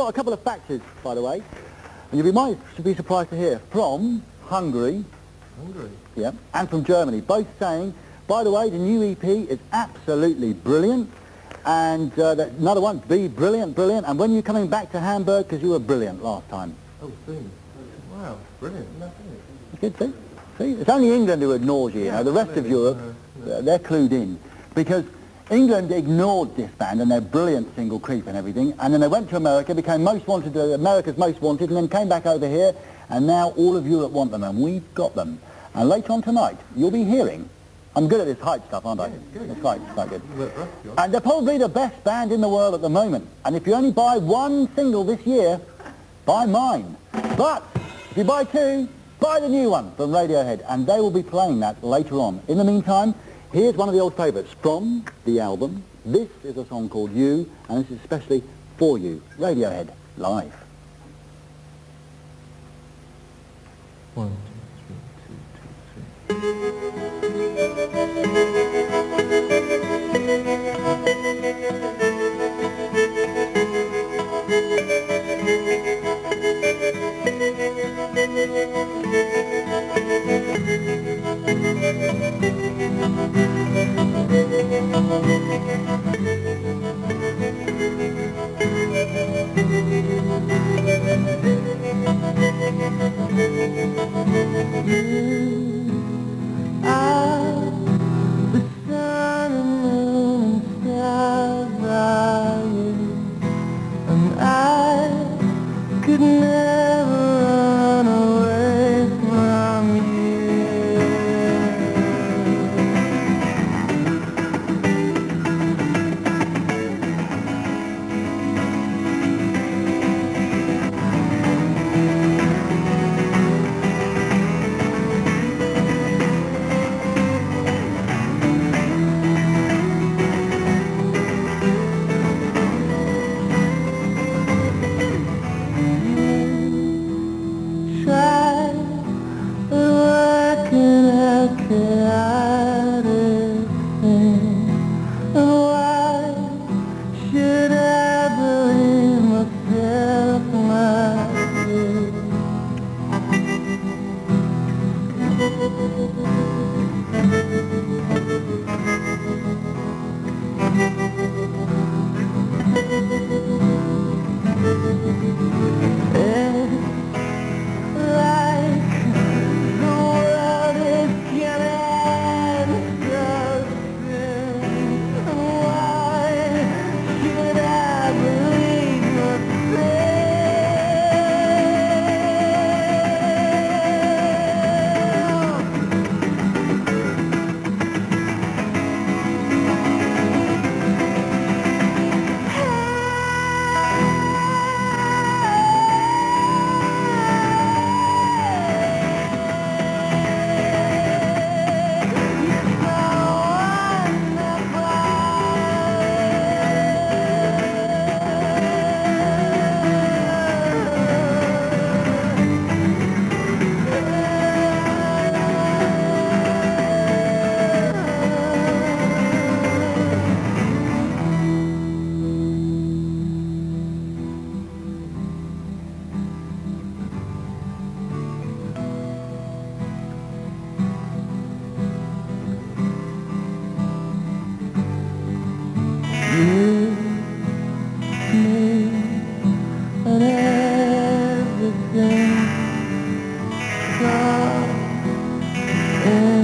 got a couple of faxes, by the way, and you be, might be surprised to hear from Hungary, Hungary. yeah, and from Germany, both saying, by the way, the new EP is absolutely brilliant, and uh, that- another one, be brilliant, brilliant, and when you're coming back to Hamburg, because you were brilliant last time. Oh, thing. Wow, brilliant. isn't that brilliant? Good, see? See, it's only England who ignores you, you know, the rest of Europe, uh, they're clued in, because England ignored this band and their brilliant single Creep and everything, and then they went to America, became most wanted, uh, America's most wanted, and then came back over here, and now all of Europe want them, and we've got them. And later on tonight, you'll be hearing, I'm good at this hype stuff, aren't I? Yeah, it's good. It's quite, it's quite good. You look rough, John. And they're probably the best band in the world at the moment. And if you only buy one single this year, buy mine. But if you buy two, buy the new one from Radiohead. And they will be playing that later on. In the meantime, here's one of the old favourites from the album. This is a song called You, and this is especially for you. Radiohead, live. One, Could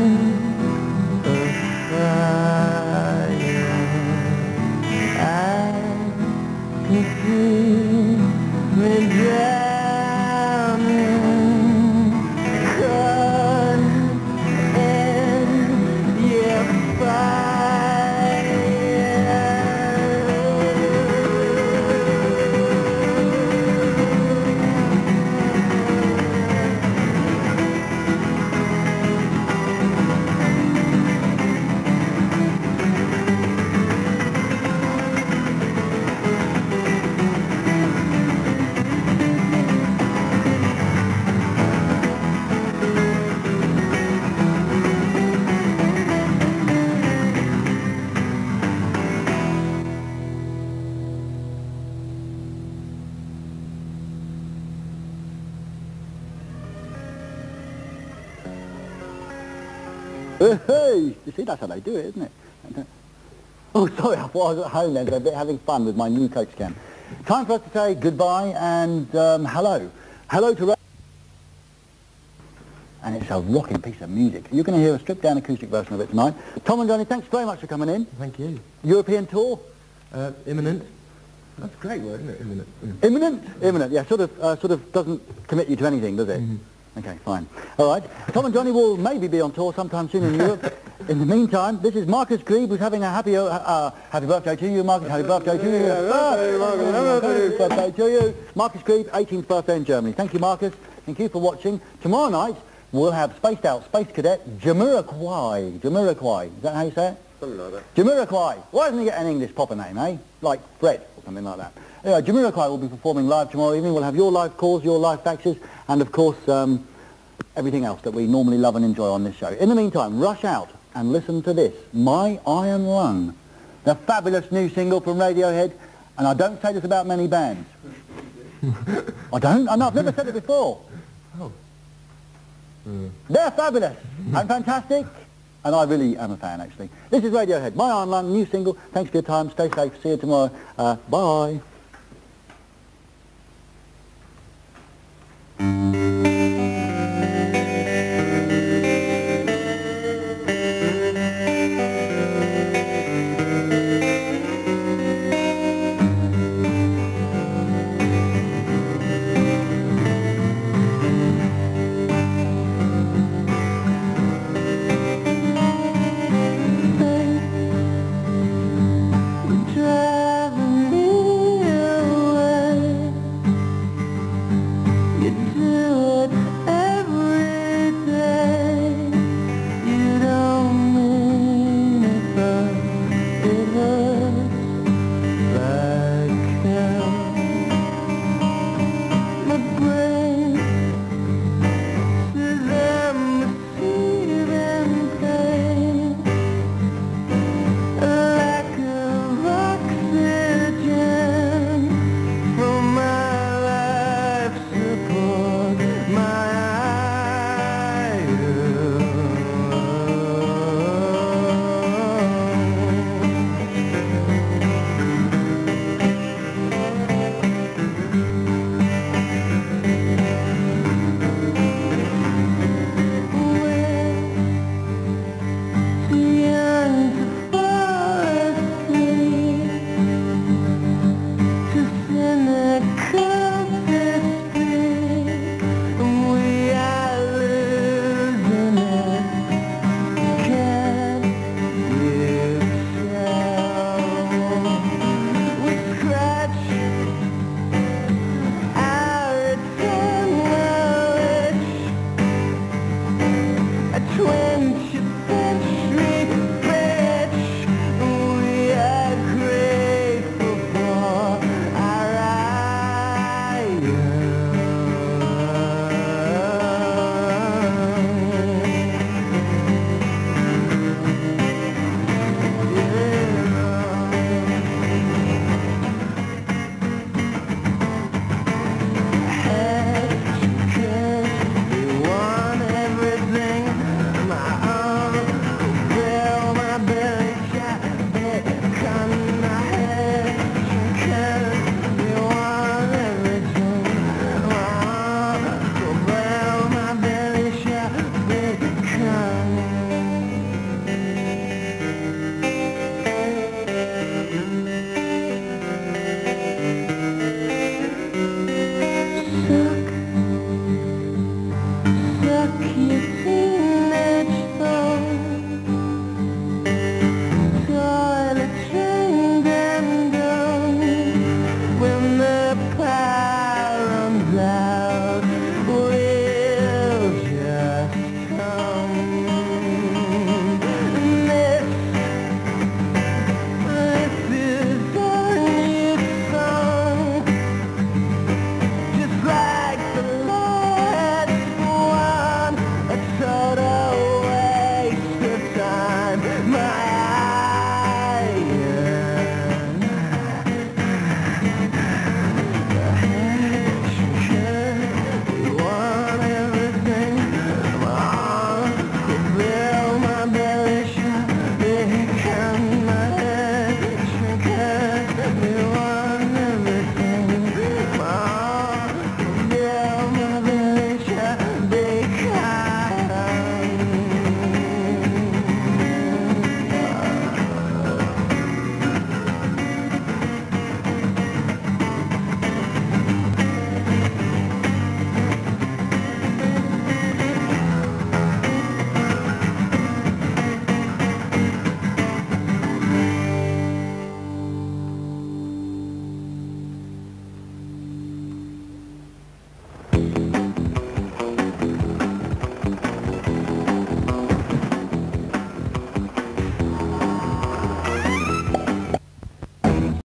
end. Hey, you see, that's how they do it, isn't it? Oh, sorry, I thought I was at home then, so a bit having fun with my new coach cam. Time for us to say goodbye and um, hello. Hello to... And it's a rocking piece of music. You're going to hear a stripped-down acoustic version of it tonight. Tom and Jonny, thanks very much for coming in. Thank you. European tour? Uh, imminent. That's a great word, isn't it? Imminent. Mm. Imminent? Imminent, yeah, sort of, uh, sort of doesn't commit you to anything, does it? Okay, fine. All right. Tom and Jonny will maybe be on tour sometime soon in Europe. In the meantime, this is Marcus Grebe who's having a happy, uh, uh, happy birthday to you, Marcus. Happy birthday to you. Happy birthday to you. Marcus Grebe, 18th birthday in Germany. Thank you, Marcus. Thank you for watching. Tomorrow night, we'll have Spaced Out Space Cadet Jamiroquai. Jamiroquai. Is that how you say it? Something like that. Jamiroquai. Why doesn't he get an English proper name, eh? Like Fred or something like that. Anyway, Jamiroquai will be performing live tomorrow evening. We'll have your live calls, your live faxes, and of course, um, everything else that we normally love and enjoy on this show. In the meantime, rush out and listen to this, My Iron Lung, the fabulous new single from Radiohead. And I don't say this about many bands. I don't? I know, I've never said it before. Oh. They're fabulous and fantastic. And I really am a fan, actually. This is Radiohead. My Lung, new single. Thanks for your time. Stay safe. See you tomorrow. Uh, bye.